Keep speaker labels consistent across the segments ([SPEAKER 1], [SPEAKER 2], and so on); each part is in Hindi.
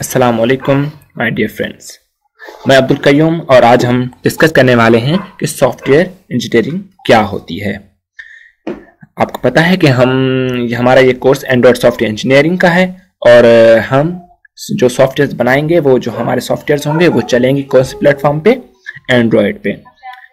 [SPEAKER 1] अस्सलाम वालेकुम माय डियर फ्रेंड्स मैं अब्दुल कयूम और आज हम डिस्कस करने वाले हैं कि सॉफ्टवेयर इंजीनियरिंग क्या होती है। आपको पता है कि हम हमारा ये कोर्स एंड्रॉयड सॉफ्टवेयर इंजीनियरिंग का है और हम जो सॉफ्टवेयर बनाएँगे, वो जो हमारे सॉफ्टवेयर होंगे, वो चलेंगे कौन से प्लेटफॉर्म पे? एंड्रॉयड पे।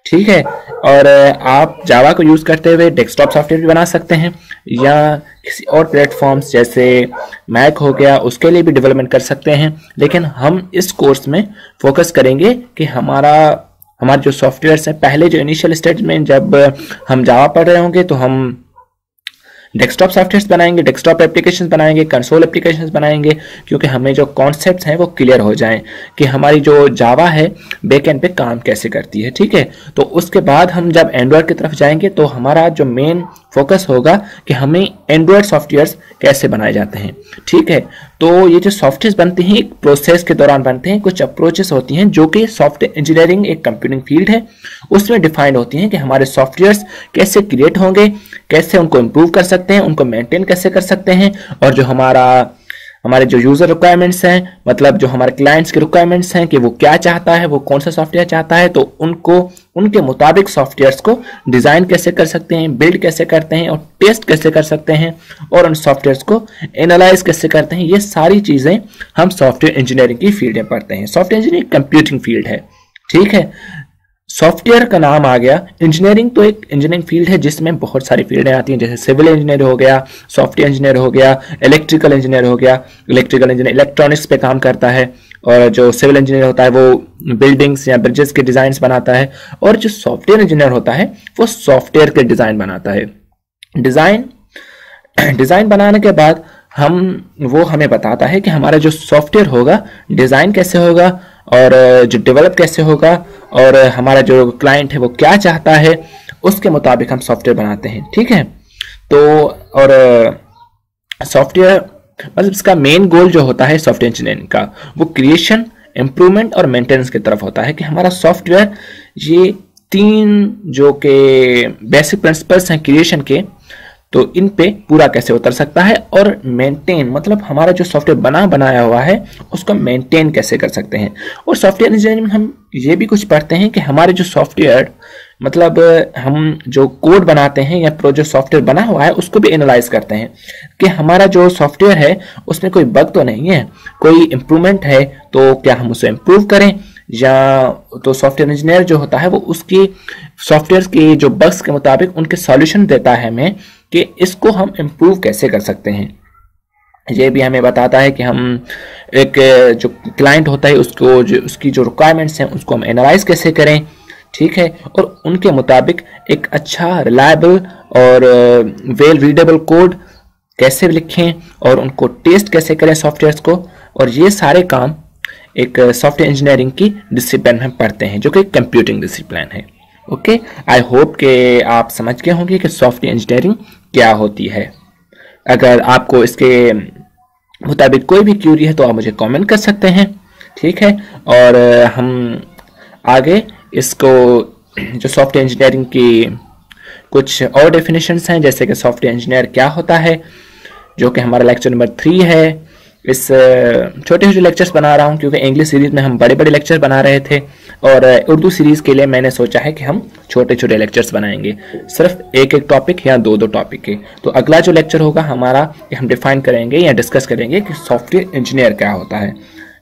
[SPEAKER 1] ठीक है? और आप जावा को यूज़ करते हुए डेस्कटॉप सॉफ्टवेयर भी बना सकते हैं, या किसी और प्लेटफॉर्म्स जैसे मैक हो गया, उसके लिए भी डेवलपमेंट कर सकते हैं। लेकिन हम इस कोर्स में फोकस करेंगे कि हमारा, हमारे जो सॉफ्टवेयर हैं, पहले जो इनिशियल स्टेज में जब हम जावा पढ़ रहे होंगे तो हम डेस्कटॉप सॉफ्टवेयर बनाएँगे डेस्कटॉप एप्लीकेशन बनाएँगे कंसोल एप्लीकेशन बनाएँगे, क्योंकि हमें जो कॉन्सेप्ट हैं वो क्लियर हो जाएँ कि हमारी जो जावा है बैक एंड पे काम कैसे करती है, ठीक है? तो उसके बाद हम जब एंड्रॉयड की तरफ़ जाएँगे तो हमारा जो मेन फोकस होगा कि हमें एंड्रॉयड सॉफ्टवेयर कैसे बनाए जाते हैं। ठीक है? तो ये जो सॉफ्टवेयर बनते हैं, एक प्रोसेस के दौरान बनते हैं। कुछ अप्रोचेस होती हैं जो कि सॉफ्टवेयर इंजीनियरिंग एक कंप्यूटिंग फ़ील्ड है। उसमें डिफाइंड होती हैं कि हमारे सॉफ्टवेयर कैसे क्रिएट होंगे, कैसे उनको इम्प्रूव कर सकते हैं, उनको मेंटेन कैसे कर सकते हैं, और जो हमारा हमारे जो यूज़र रिक्वायरमेंट्स हैं मतलब जो हमारे क्लाइंट्स के रिक्वायरमेंट्स हैं कि वो क्या चाहता है, वो कौन सा सॉफ्टवेयर चाहता है तो उनको, उनके मुताबिक सॉफ्टवेयर्स को डिज़ाइन कैसे कर सकते हैं बिल्ड कैसे करते हैं और टेस्ट कैसे कर सकते हैं और उन सॉफ्टवेयर्स को एनालाइज कैसे करते हैं, ये सारी चीज़ें हम सॉफ्टवेयर इंजीनियरिंग की फ़ील्ड में पढ़ते हैं। सॉफ्टवेयर इंजीनियरिंग कंप्यूटिंग फ़ील्ड है, ठीक है? सॉफ्टवेयर का नाम आ गया। इंजीनियरिंग तो एक इंजीनियरिंग फ़ील्ड है जिसमें बहुत सारी फील्डें आती हैं, जैसे सिविल इंजीनियर हो गया, सॉफ्टवेयर इंजीनियर हो गया, इलेक्ट्रिकल इंजीनियर हो गया। इलेक्ट्रिकल इंजीनियर इलेक्ट्रॉनिक्स पे काम करता है और जो सिविल इंजीनियर होता है वो बिल्डिंग्स या ब्रिजेस के डिज़ाइन बनाता है और जो सॉफ्टवेयर इंजीनियर होता है वो सॉफ्टवेयर के डिज़ाइन बनाता है। डिज़ाइन डिज़ाइन बनाने के बाद हम, वो हमें बताता है कि हमारा जो सॉफ्टवेयर होगा, डिज़ाइन कैसे होगा और जो डेवलप कैसे होगा और हमारा जो क्लाइंट है वो क्या चाहता है, उसके मुताबिक हम सॉफ्टवेयर बनाते हैं, ठीक है? तो और सॉफ्टवेयर मतलब इसका मेन गोल जो होता है सॉफ्टवेयर इंजीनियरिंग का, वो क्रिएशन इम्प्रूवमेंट और मेंटेनेंस की तरफ़ होता है कि हमारा सॉफ्टवेयर ये तीन जो के बेसिक प्रिंसिपल्स हैं क्रिएशन के तो इन पे पूरा कैसे उतर सकता है और मेंटेन मतलब हमारा जो सॉफ्टवेयर बना, बनाया हुआ है, उसको मेंटेन कैसे कर सकते हैं? और सॉफ्टवेयर इंजीनियरिंग में हम ये भी कुछ पढ़ते हैं कि हमारे जो सॉफ्टवेयर मतलब हम जो कोड बनाते हैं या प्रो जो सॉफ्टवेयर बना हुआ है, उसको भी एनालाइज करते हैं कि हमारा जो सॉफ्टवेयर है, उसमें कोई बग तो नहीं है? कोई इम्प्रूवमेंट है तो क्या हम उसे इम्प्रूव करें? या तो सॉफ्टवेयर इंजीनियर जो होता है, वो उसकी सॉफ्टवेयर के जो बग्स के मुताबिक उनके सॉल्यूशन देता है हमें कि इसको हम इम्प्रूव कैसे कर सकते हैं। ये भी हमें बताता है कि हम एक जो क्लाइंट होता है, उसको जो, उसकी जो रिक्वायरमेंट्स हैं, उसको हम एनालाइज कैसे करें, ठीक है? और उनके मुताबिक एक अच्छा रिलायबल और वेल रीडेबल कोड कैसे लिखें और उनको टेस्ट कैसे करें सॉफ्टवेयर को, और ये सारे काम एक सॉफ्टवेयर इंजीनियरिंग की डिसिप्लिन में पढ़ते हैं, जो कि कंप्यूटिंग डिसिप्लिन है। ओके? आई होप के आप समझ गए होंगे कि सॉफ्टवेयर इंजीनियरिंग क्या होती है। अगर आपको इसके मुताबिक कोई भी क्यूरी है तो आप मुझे कमेंट कर सकते हैं। ठीक है? और हम आगे इसको, जो सॉफ्टवेयर इंजीनियरिंग की कुछ और डेफिनेशंस हैं, जैसे कि सॉफ्टवेयर इंजीनियर क्या होता है, जो कि हमारा लेक्चर नंबर थ्री है। इस छोटे छोटे लेक्चर्स बना रहा हूँ क्योंकि इंग्लिश सीरीज़ में हम बड़े बड़े लेक्चर बना रहे थे और उर्दू सीरीज़ के लिए मैंने सोचा है कि हम छोटे छोटे लेक्चर्स बनाएँगे। सिर्फ़ एक एक टॉपिक या दो दो टॉपिक के। तो अगला जो लेक्चर होगा हमारा हम डिफाइन करेंगे या डिस्कस करेंगे कि सॉफ्टवेयर इंजीनियर क्या होता है।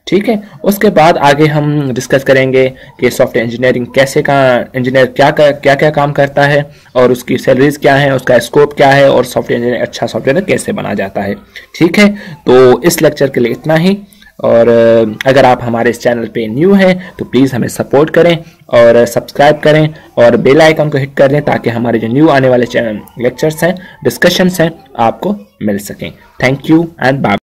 [SPEAKER 1] ठीक है? उसके बाद आगे हम डिस्कस करेंगे कि सॉफ्टवेयर इंजीनियरिंग कैसे का इंजीनियर क्या कर, क्या क्या काम करता है और उसकी सैलरीज क्या है उसका स्कोप क्या है और सॉफ्टवेयर इंजीनियर अच्छा सॉफ्टवेयर कैसे बना जाता है। ठीक है? तो इस लेक्चर के लिए इतना ही और अगर आप हमारे इस चैनल पे न्यू हैं तो प्लीज़ हमें सपोर्ट करें और सब्सक्राइब करें और बेल आइकन को हिट कर दें ताकि हमारे जो न्यू आने वाले लेक्चर्स हैं डिस्कशंस हैं आपको मिल सकें। Thank you and bye